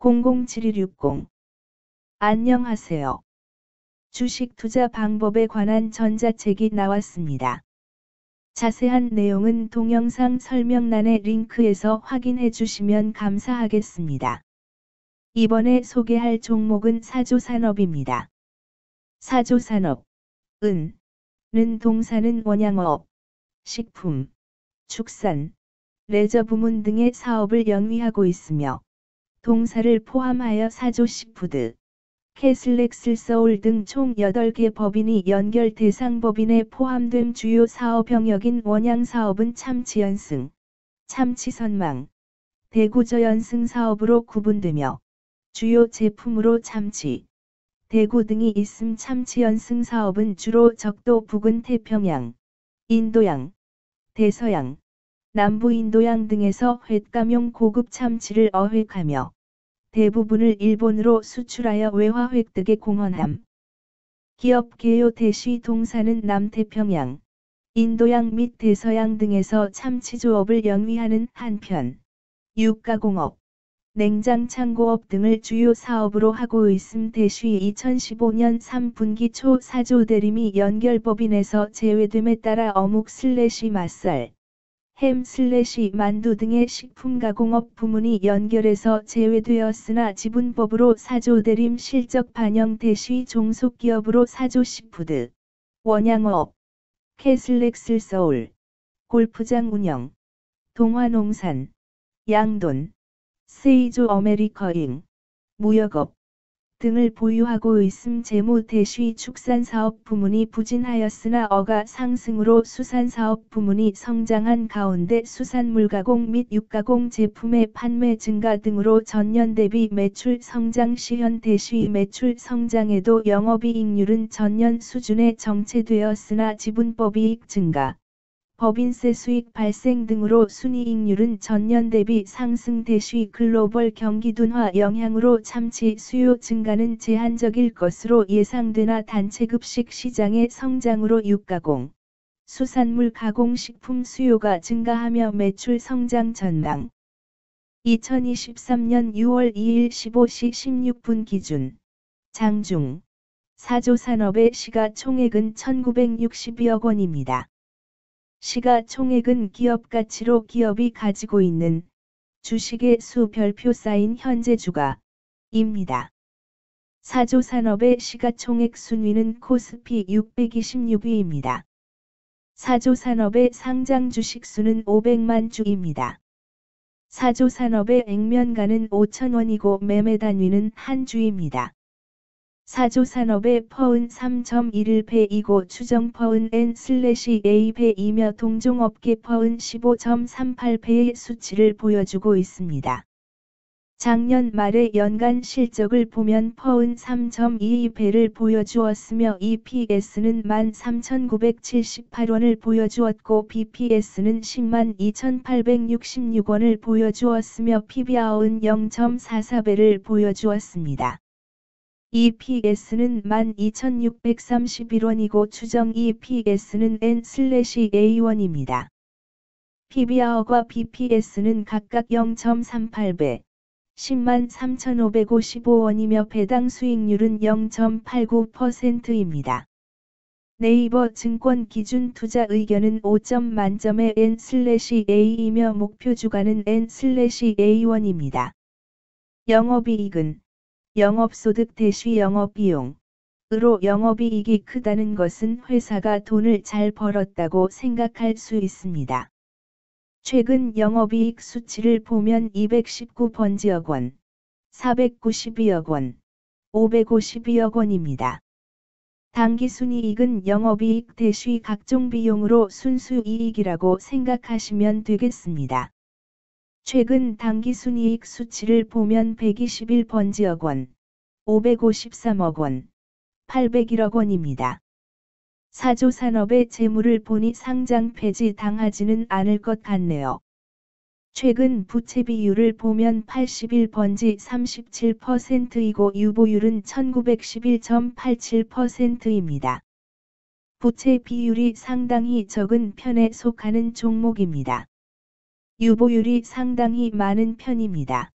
007260 안녕하세요. 주식 투자 방법에 관한 전자책이 나왔습니다. 자세한 내용은 동영상 설명란의 링크에서 확인해 주시면 감사하겠습니다. 이번에 소개할 종목은 사조산업입니다. 사조산업, 은, 는 동사는 원양업, 식품, 축산, 레저 부문 등의 사업을 영위하고 있으며 동사를 포함하여 사조시푸드, 캐슬렉스 서울 등 총 8개 법인이 연결 대상 법인에 포함된 주요 사업 영역인 원양 사업은 참치 연승, 참치 선망, 대구 저연승 사업으로 구분되며 주요 제품으로 참치, 대구 등이 있음 참치 연승 사업은 주로 적도 부근 태평양, 인도양, 대서양, 남부 인도양 등에서 횟감용 고급 참치를 어획하며 대부분을 일본으로 수출하여 외화 획득에 공헌함. 기업 개요 대시 동사는 남태평양, 인도양 및 대서양 등에서 참치 조업을 영위하는 한편, 육가공업, 냉장 창고업 등을 주요 사업으로 하고 있음 대시 2015년 3분기 초 사조 대림이 연결법인에서 제외됨에 따라 어묵 슬래시 맛살, 햄 슬래시 만두 등의 식품 가공업 부문이 연결에서 제외되었으나 지분법으로 사조 대림 실적 반영 대시 종속기업으로 사조 시푸드, 원양어업, 캐슬렉스 서울, 골프장 운영, 동화농산, 양돈, Sajo America Inc, 무역업 등을 보유하고 있음 재무 대시 축산사업 부문이 부진하였으나 어가 상승으로 수산사업 부문이 성장한 가운데 수산물 가공 및 육가공 제품의 판매 증가 등으로 전년 대비 매출 성장 시현 대시 매출 성장에도 영업이익률은 전년 수준에 정체되었으나 지분법이익 증가, 법인세 수익 발생 등으로 순이익률은 전년 대비 상승 대시 글로벌 경기 둔화 영향으로 참치 수요 증가는 제한적일 것으로 예상되나 단체급식 시장의 성장으로 육가공, 수산물 가공식품 수요가 증가하며 매출 성장 전망. 2023년 6월 2일 15시 16분 기준 장중 사조 산업의 시가 총액은 1962억 원입니다. 시가총액은 기업 가치로 기업이 가지고 있는 주식의 수 별표 쌓인 현재 주가입니다. 사조산업의 시가총액 순위는 코스피 626위입니다. 사조산업의 상장 주식 수는 500만 주입니다. 사조산업의 액면가는 5천원이고 매매 단위는 한 주입니다. 사조 산업의 퍼은 3.11배이고 추정 퍼은 N/A배이며 동종업계 퍼은 15.38배의 수치를 보여주고 있습니다. 작년 말의 연간 실적을 보면 퍼은 3.22배를 보여주었으며 EPS는 13,978원을 보여주었고 BPS는 102,866원을 보여주었으며 PBR은 0.44배를 보여주었습니다. EPS는 12,631원이고 추정 EPS는 N/A1입니다. PBR과 BPS는 각각 0.38배, 10만 3,555원이며 배당 수익률은 0.89%입니다. 네이버 증권 기준 투자 의견은 5점 만점의 N/A이며 목표 주가는 N/A1입니다. 영업이익은 영업소득 대시 영업비용. 으로 영업이익이 크다는 것은 회사가 돈을 잘 벌었다고 생각할 수 있습니다. 최근 영업이익 수치를 보면 219번지억 원, 492억 원, 552억 원입니다. 당기순이익은 영업이익 대시 각종 비용으로 순수이익이라고 생각하시면 되겠습니다. 최근 당기순이익 수치를 보면 121번지억 원, 553억 원, 801억 원입니다. 사조 산업의 재물을 보니 상장 폐지 당하지는 않을 것 같네요. 최근 부채 비율을 보면 81번지 37%이고 유보율은 1911.87%입니다. 부채 비율이 상당히 적은 편에 속하는 종목입니다. 유보율이 상당히 많은 편입니다.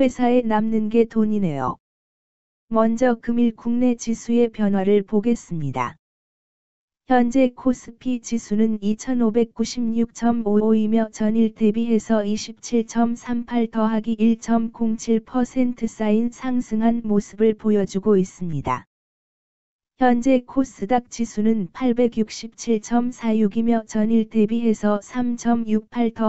회사에 남는 게 돈이네요. 먼저 금일 국내 지수의 변화를 보겠습니다. 현재 코스피 지수는 2596.55이며 전일 대비해서 27.38 더하기 1.07% 쌓인 상승한 모습을 보여주고 있습니다. 현재 코스닥 지수는 867.46이며 전일 대비해서 3.68 더